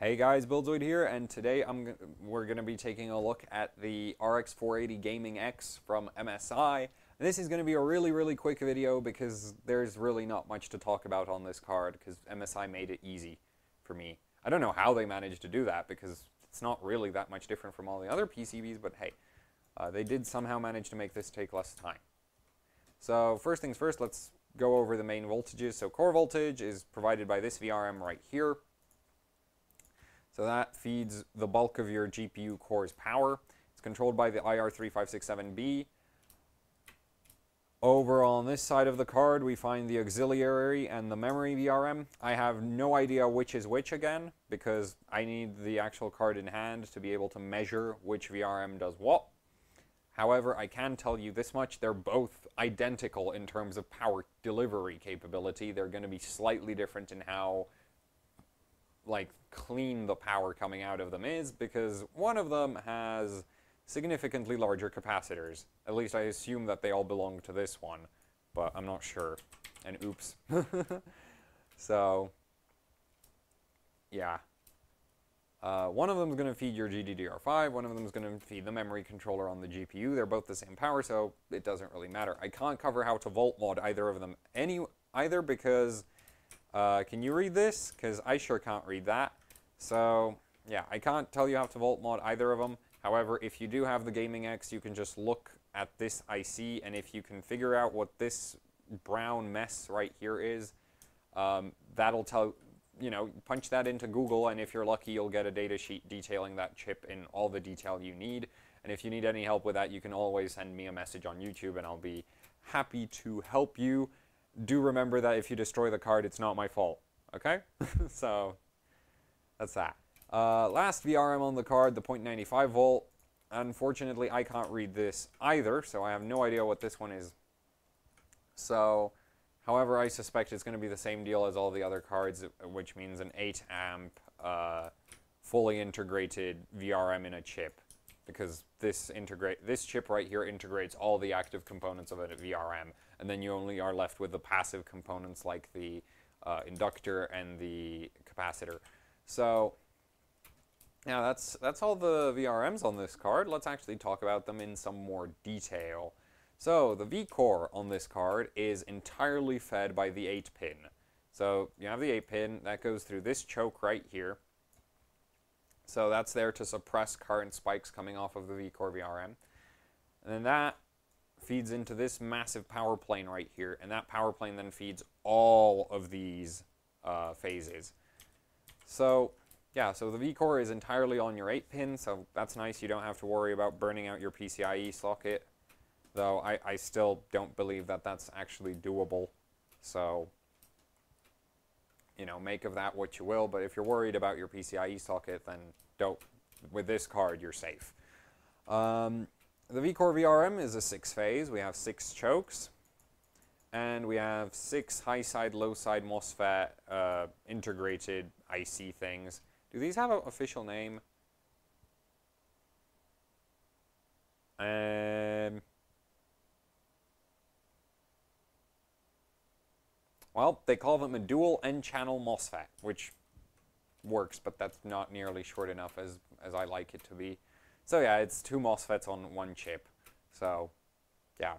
Hey guys, Buildzoid here, and today I'm we're going to be taking a look at the RX 480 Gaming X from MSI. This is going to be a really, really quick video because there's really not much to talk about on this card because MSI made it easy for me. I don't know how they managed to do that because it's not really that much different from all the other PCBs, but hey, uh, they did somehow manage to make this take less time. So first things first, let's go over the main voltages. So core voltage is provided by this VRM right here. So that feeds the bulk of your GPU core's power. It's controlled by the IR3567B. Over on this side of the card, we find the auxiliary and the memory VRM. I have no idea which is which again, because I need the actual card in hand to be able to measure which VRM does what. However, I can tell you this much, they're both identical in terms of power delivery capability. They're going to be slightly different in how like clean the power coming out of them is because one of them has significantly larger capacitors. At least I assume that they all belong to this one, but I'm not sure. And oops. so, yeah. Uh, one of them is going to feed your GDDR5, one of them is going to feed the memory controller on the GPU. They're both the same power, so it doesn't really matter. I can't cover how to volt mod either of them any either because uh, can you read this? Because I sure can't read that. So, yeah, I can't tell you how to volt mod either of them. However, if you do have the Gaming X, you can just look at this IC, and if you can figure out what this brown mess right here is, um, that'll tell, you know, punch that into Google, and if you're lucky, you'll get a data sheet detailing that chip in all the detail you need. And if you need any help with that, you can always send me a message on YouTube, and I'll be happy to help you do remember that if you destroy the card, it's not my fault. Okay? so that's that. Uh, last VRM on the card, the 0.95 volt. Unfortunately, I can't read this either, so I have no idea what this one is. So, however, I suspect it's going to be the same deal as all the other cards, which means an 8 amp, uh, fully integrated VRM in a chip. Because this integrate this chip right here integrates all the active components of a VRM and then you only are left with the passive components like the uh, inductor and the capacitor. So now that's that's all the VRMs on this card. Let's actually talk about them in some more detail. So the V-core on this card is entirely fed by the 8-pin. So you have the 8-pin, that goes through this choke right here. So that's there to suppress current spikes coming off of the V-core VRM. And then that feeds into this massive power plane right here, and that power plane then feeds all of these uh, phases. So, yeah, so the V-core is entirely on your 8-pin, so that's nice. You don't have to worry about burning out your PCIe socket, though I, I still don't believe that that's actually doable. So, you know, make of that what you will, but if you're worried about your PCIe socket, then don't. With this card, you're safe. Um, the V-Core VRM is a six phase. We have six chokes. And we have six high side, low side MOSFET uh, integrated IC things. Do these have an official name? Um, well, they call them a dual N-channel MOSFET, which works, but that's not nearly short enough as, as I like it to be. So yeah, it's two MOSFETs on one chip. So yeah.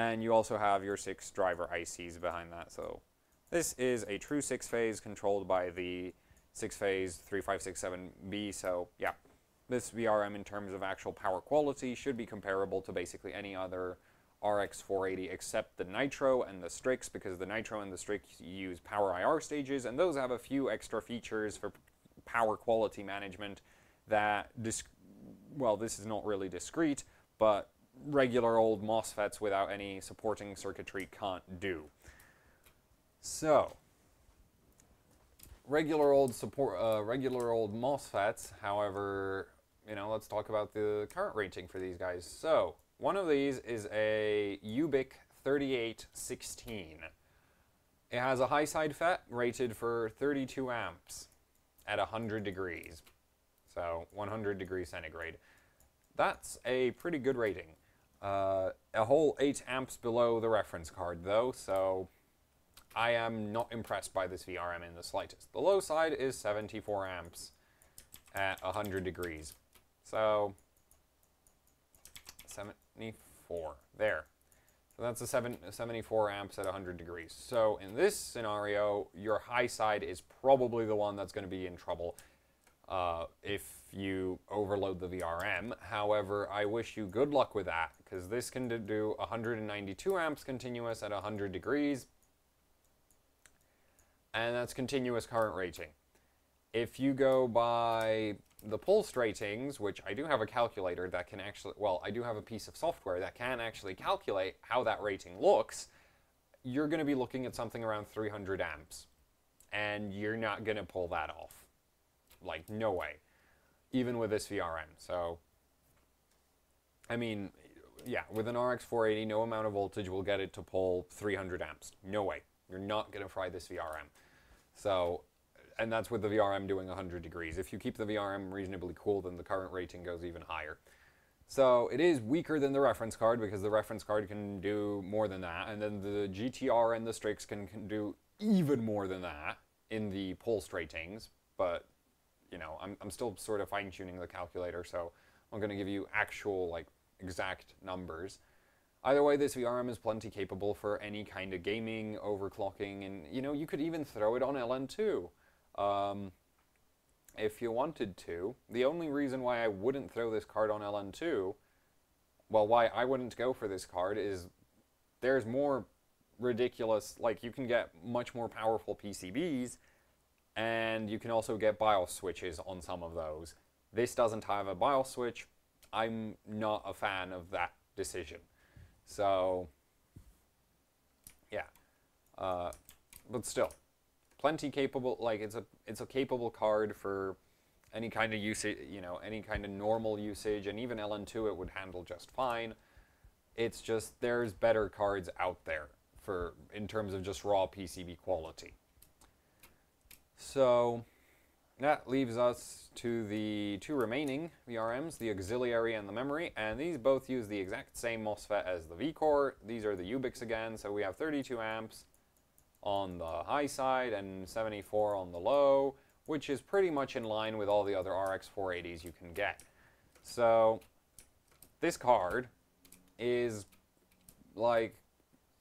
And you also have your six driver ICs behind that. So this is a true six phase controlled by the six phase 3567B. So yeah, this VRM in terms of actual power quality should be comparable to basically any other RX 480 except the Nitro and the Strix because the Nitro and the Strix use power IR stages and those have a few extra features for power quality management that, well, this is not really discrete, but regular old MOSFETs without any supporting circuitry can't do. So, regular old support, uh, regular old MOSFETs, however, you know, let's talk about the current rating for these guys. So, one of these is a UBIQ 3816. It has a high side FET rated for 32 amps at 100 degrees so 100 degrees centigrade. That's a pretty good rating. Uh, a whole 8 amps below the reference card though, so I am not impressed by this VRM in the slightest. The low side is 74 amps at 100 degrees. So, 74. There. So that's a seven, 74 amps at 100 degrees. So in this scenario, your high side is probably the one that's going to be in trouble uh, if you overload the VRM. However, I wish you good luck with that because this can do 192 amps continuous at 100 degrees and that's continuous current rating. If you go by the pulse ratings, which I do have a calculator that can actually, well, I do have a piece of software that can actually calculate how that rating looks, you're going to be looking at something around 300 amps. And you're not going to pull that off. Like, no way. Even with this VRM. So, I mean, yeah, with an RX 480, no amount of voltage will get it to pull 300 amps. No way. You're not going to fry this VRM. So, and that's with the VRM doing 100 degrees. If you keep the VRM reasonably cool, then the current rating goes even higher. So it is weaker than the reference card because the reference card can do more than that, and then the GTR and the Strix can, can do even more than that in the pulse ratings. But you know, I'm, I'm still sort of fine tuning the calculator, so I'm going to give you actual like exact numbers. Either way, this VRM is plenty capable for any kind of gaming, overclocking, and you know, you could even throw it on LN2 um, if you wanted to. The only reason why I wouldn't throw this card on LN2, well, why I wouldn't go for this card is there's more ridiculous, like you can get much more powerful PCBs, and you can also get BIOS switches on some of those. This doesn't have a BIOS switch. I'm not a fan of that decision. So, yeah. Uh, but still, plenty capable. Like it's a it's a capable card for any kind of usage. You know, any kind of normal usage, and even LN2 it would handle just fine. It's just there's better cards out there for in terms of just raw PCB quality. So that leaves us to the two remaining VRMs, the auxiliary and the memory, and these both use the exact same MOSFET as the V-Core. These are the Ubiqs again, so we have 32 amps on the high side and 74 on the low, which is pretty much in line with all the other RX 480s you can get. So this card is like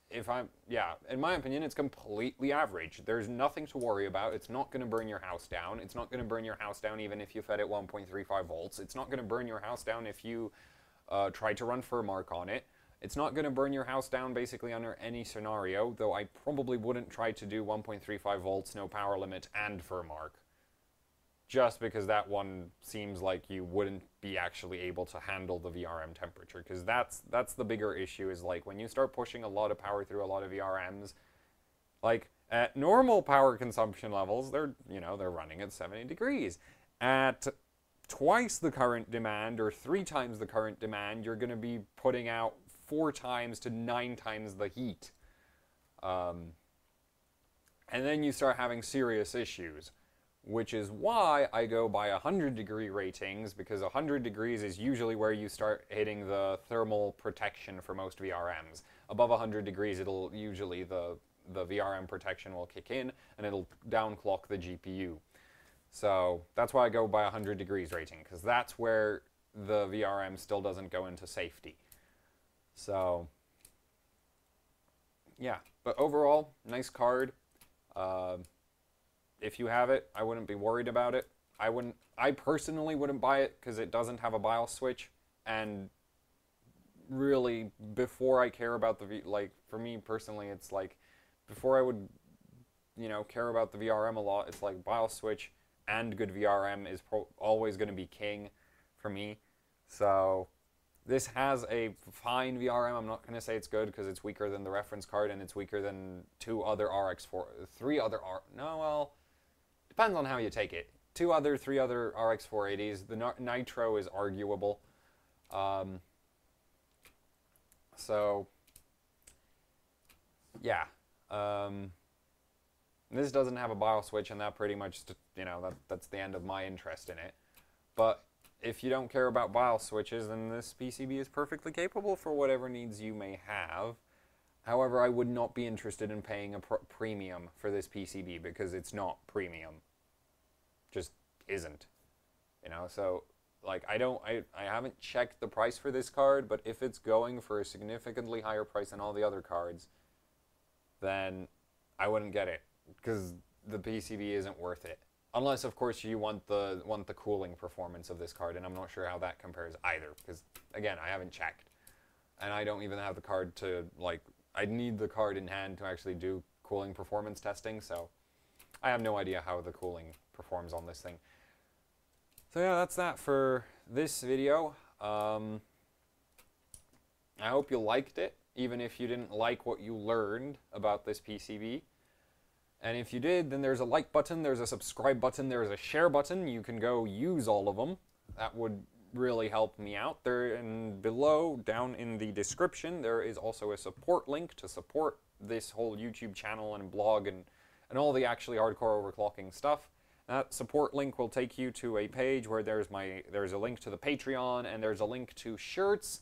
if I'm, yeah, in my opinion, it's completely average. There's nothing to worry about. It's not going to burn your house down. It's not going to burn your house down even if you fed it 1.35 volts. It's not going to burn your house down if you uh, try to run Furmark on it. It's not going to burn your house down basically under any scenario, though I probably wouldn't try to do 1.35 volts, no power limit, and Furmark just because that one seems like you wouldn't be actually able to handle the VRM temperature because that's that's the bigger issue is like when you start pushing a lot of power through a lot of VRMs like at normal power consumption levels they're you know they're running at 70 degrees. At twice the current demand or three times the current demand you're going to be putting out four times to nine times the heat. Um, and then you start having serious issues which is why I go by 100 degree ratings because 100 degrees is usually where you start hitting the thermal protection for most VRMs. Above 100 degrees, it'll usually the the VRM protection will kick in and it'll downclock the GPU. So that's why I go by 100 degrees rating because that's where the VRM still doesn't go into safety. So yeah, but overall, nice card. Uh, if you have it, I wouldn't be worried about it. I wouldn't. I personally wouldn't buy it because it doesn't have a BIOS switch, and really, before I care about the v, like for me personally, it's like before I would, you know, care about the VRM a lot. It's like BIOS switch and good VRM is always going to be king for me. So this has a fine VRM. I'm not going to say it's good because it's weaker than the reference card and it's weaker than two other RX4, three other R. No, well, Depends on how you take it. Two other, three other RX 480s. The Nitro is arguable. Um, so, yeah. Um, this doesn't have a BIOS switch, and that pretty much, you know, that, that's the end of my interest in it. But if you don't care about BIOS switches, then this PCB is perfectly capable for whatever needs you may have. However, I would not be interested in paying a pr- premium for this PCB because it's not premium. Just isn't. You know, so like I don't I, I haven't checked the price for this card, but if it's going for a significantly higher price than all the other cards, then I wouldn't get it because the PCB isn't worth it. Unless of course you want the want the cooling performance of this card, and I'm not sure how that compares either because again I haven't checked, and I don't even have the card to like I need the card in hand to actually do cooling performance testing, so I have no idea how the cooling performs on this thing. So yeah, that's that for this video. Um, I hope you liked it, even if you didn't like what you learned about this PCB. And if you did, then there's a like button, there's a subscribe button, there's a share button. You can go use all of them. That would really help me out. There and below, down in the description, there is also a support link to support this whole YouTube channel and blog and, and all the actually hardcore overclocking stuff. That support link will take you to a page where there's my there's a link to the Patreon and there's a link to shirts,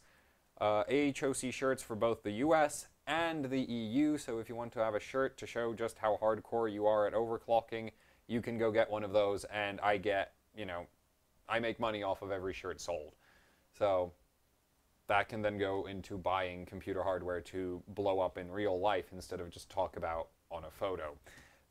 uh, AHOC shirts for both the US and the EU. So if you want to have a shirt to show just how hardcore you are at overclocking, you can go get one of those, and I get you know I make money off of every shirt sold. So that can then go into buying computer hardware to blow up in real life instead of just talk about on a photo.